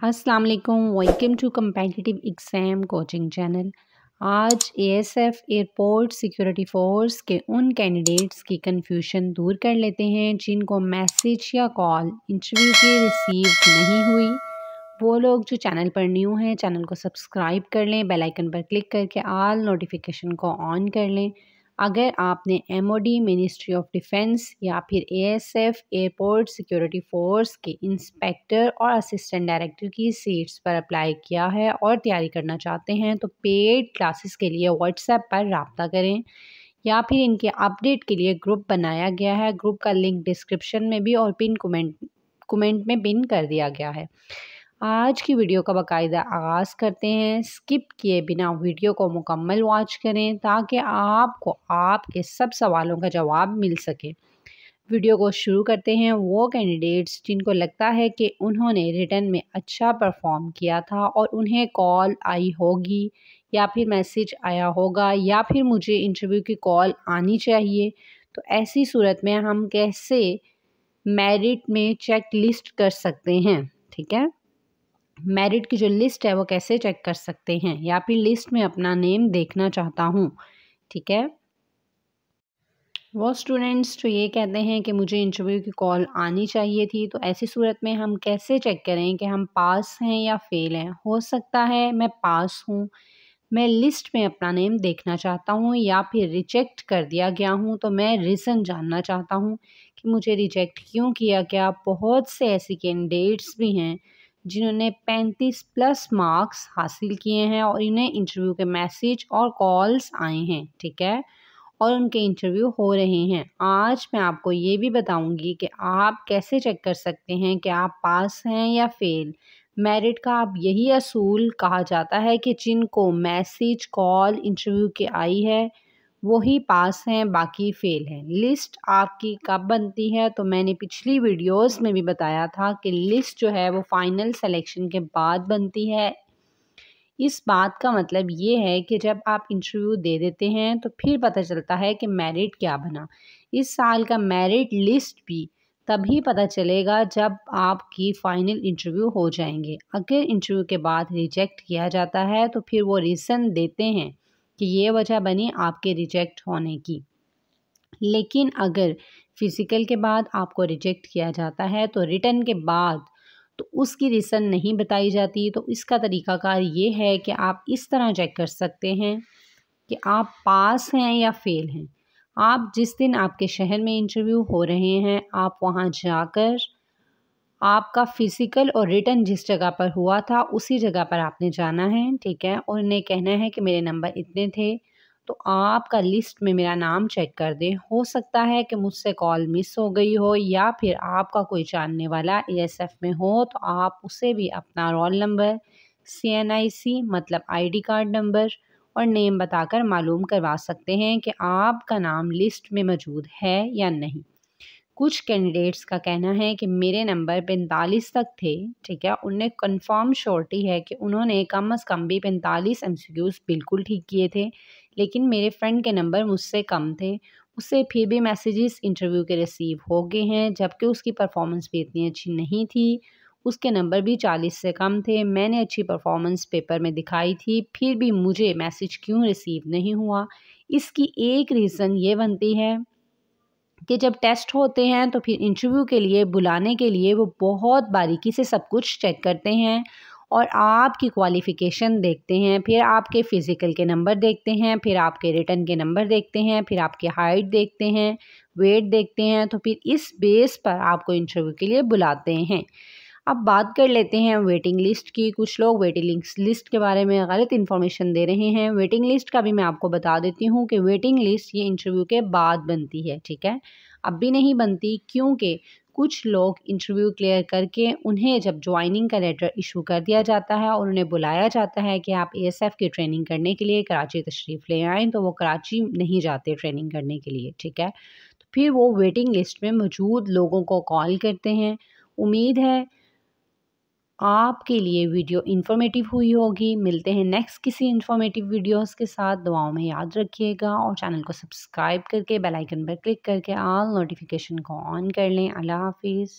अस्सलाम वालेकुम welcome to competitive exam coaching channel आज एएसएफ एयरपोर्ट सिक्योरिटी फोर्स के उन कैंडिडेट्स की कन्फ्यूशन दूर कर लेते हैं, जिनको मैसेज या कॉल इंटरव्यू की रिसीव नहीं हुई। वो लोग जो चैनल पर न्यू हैं चैनल को सब्सक्राइब कर लें बेल आइकन पर क्लिक करके आल नोटिफिकेशन को ऑन कर लें। अगर आपने एमओडी मिनिस्ट्री ऑफ़ डिफेंस या फिर एएसएफ एयरपोर्ट सिक्योरिटी फोर्स के इंस्पेक्टर और असिस्टेंट डायरेक्टर की सीट्स पर अप्लाई किया है और तैयारी करना चाहते हैं तो पेड क्लासेस के लिए व्हाट्सएप पर रबता करें। या फिर इनके अपडेट के लिए ग्रुप बनाया गया है। ग्रुप का लिंक डिस्क्रिप्शन में भी और पिन कमेंट कमेंट में पिन कर दिया गया है। आज की वीडियो का बाकायदा आगाज़ करते हैं। स्किप किए बिना वीडियो को मुकम्मल वॉच करें ताकि आपको आपके सब सवालों का जवाब मिल सके। वीडियो को शुरू करते हैं। वो कैंडिडेट्स जिनको लगता है कि उन्होंने रिटर्न में अच्छा परफॉर्म किया था और उन्हें कॉल आई होगी या फिर मैसेज आया होगा या फिर मुझे इंटरव्यू की कॉल आनी चाहिए। तो ऐसी सूरत में हम कैसे मेरिट में चेक लिस्ट कर सकते हैं? ठीक है? मेरिट की जो लिस्ट है वो कैसे चेक कर सकते हैं? या फिर लिस्ट में अपना नेम देखना चाहता हूँ, ठीक है? वो स्टूडेंट्स जो ये कहते हैं कि मुझे इंटरव्यू की कॉल आनी चाहिए थी तो ऐसी सूरत में हम कैसे चेक करें कि हम पास हैं या फेल हैं? हो सकता है मैं पास हूँ, मैं लिस्ट में अपना नेम देखना चाहता हूँ या फिर रिजेक्ट कर दिया गया हूँ तो मैं रीज़न जानना चाहता हूँ कि मुझे रिजेक्ट क्यों किया गया? बहुत से ऐसे कैंडिडेट्स भी हैं जिन्होंने 35 प्लस मार्क्स हासिल किए हैं और इन्हें इंटरव्यू के मैसेज और कॉल्स आए हैं, ठीक है? और उनके इंटरव्यू हो रहे हैं। आज मैं आपको ये भी बताऊँगी कि आप कैसे चेक कर सकते हैं कि आप पास हैं या फेल मेरिट का आप यही असूल कहा जाता है कि जिनको मैसेज कॉल इंटरव्यू के आई है वही पास हैं, बाकी फेल हैं। लिस्ट आपकी कब बनती है? तो मैंने पिछली वीडियोस में भी बताया था कि लिस्ट जो है वो फाइनल सिलेक्शन के बाद बनती है। इस बात का मतलब ये है कि जब आप इंटरव्यू दे देते हैं तो फिर पता चलता है कि मेरिट क्या बना। इस साल का मेरिट लिस्ट भी तभी पता चलेगा जब आपकी फ़ाइनल इंटरव्यू हो जाएँगे। अगर इंटरव्यू के बाद रिजेक्ट किया जाता है तो फिर वो रीज़न देते हैं। कि ये वजह बनी आपके रिजेक्ट होने की। लेकिन अगर फ़िज़िकल के बाद आपको रिजेक्ट किया जाता है तो रिटर्न के बाद तो उसकी रीज़न नहीं बताई जाती। तो इसका तरीक़ाकार ये है कि आप इस तरह चेक कर सकते हैं कि आप पास हैं या फेल हैं। आप जिस दिन आपके शहर में इंटरव्यू हो रहे हैं, आप वहाँ जाकर आपका फ़िज़िकल और रिटर्न जिस जगह पर हुआ था, उसी जगह पर आपने जाना है, ठीक है? और उन्हें कहना है कि मेरे नंबर इतने थे। तो आपका लिस्ट में मेरा नाम चेक कर दें। हो सकता है कि मुझसे कॉल मिस हो गई हो या फिर आपका कोई जानने वाला एएसएफ में हो तो आप उसे भी अपना roll number C N I C मतलब आईडी कार्ड नंबर और नेम बताकर मालूम करवा सकते हैं कि आपका नाम लिस्ट में मौजूद है या नहीं। कुछ कैंडिडेट्स का कहना है कि मेरे नंबर पैंतालीस तक थे, ठीक है? उन्हें कंफर्म श्योरिटी है कि उन्होंने कम अज़ कम भी पैंतालीस एम बिल्कुल ठीक किए थे, लेकिन मेरे फ्रेंड के नंबर मुझसे कम थे। उससे फिर भी मैसेजेस इंटरव्यू के रिसीव हो गए हैं, जबकि उसकी परफॉर्मेंस भी इतनी अच्छी नहीं थी। उसके नंबर भी चालीस से कम थे। मैंने अच्छी परफॉर्मेंस पेपर में दिखाई थी, फिर भी मुझे मैसेज क्यों रिसीव नहीं हुआ? इसकी एक रीज़न ये बनती है कि जब टेस्ट होते हैं तो फिर इंटरव्यू के लिए, बुलाने के लिए वो बहुत बारीकी से सब कुछ चेक करते हैं और आपकी क्वालिफ़िकेशन देखते हैं, फिर आपके फ़िज़िकल के नंबर देखते हैं, फिर आपके रिटर्न के नंबर देखते हैं, फिर आपकी हाइट देखते हैं वेट देखते हैं तो फिर इस बेस पर आपको इंटरव्यू के लिए बुलाते हैं। अब बात कर लेते हैं वेटिंग लिस्ट की। कुछ लोग वेटिंग लिस्ट के बारे में गलत इन्फॉर्मेशन दे रहे हैं। वेटिंग लिस्ट का भी मैं आपको बता देती हूँ कि वेटिंग लिस्ट ये इंटरव्यू के बाद बनती है, ठीक है? अब भी नहीं बनती क्योंकि कुछ लोग इंटरव्यू क्लियर करके उन्हें जब ज्वाइनिंग का लेटर इशू कर दिया जाता है और उन्हें बुलाया जाता है कि आप एएसएफ की ट्रेनिंग करने के लिए कराची तशरीफ़ ले आएँ तो वो कराची नहीं जाते ट्रेनिंग करने के लिए, ठीक है? तो फिर वो वेटिंग लिस्ट में मौजूद लोगों को कॉल करते हैं। उम्मीद है आपके लिए वीडियो इन्फॉर्मेटिव हुई होगी। मिलते हैं नेक्स्ट किसी इन्फॉर्मेटिव वीडियोस के साथ। दुआओं में याद रखिएगा और चैनल को सब्सक्राइब करके बेल आइकन पर क्लिक करके ऑल नोटिफिकेशन को ऑन कर लें। अल्लाह हाफिज़।